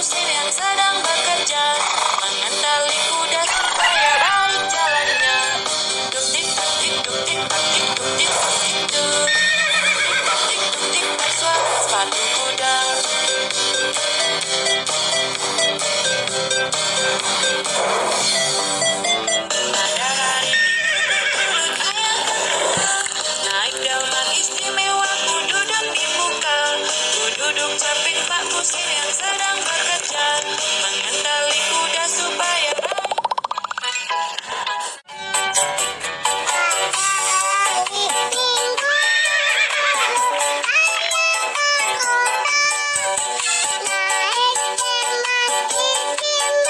muslim yang sedang bekerja mengendali kuda supaya baik jalannya duk dik tak dik duk duduk, tak dik duk dik tak dik duk dik tak dik duk dik tak suara sepatu kuda sedang Kiss me.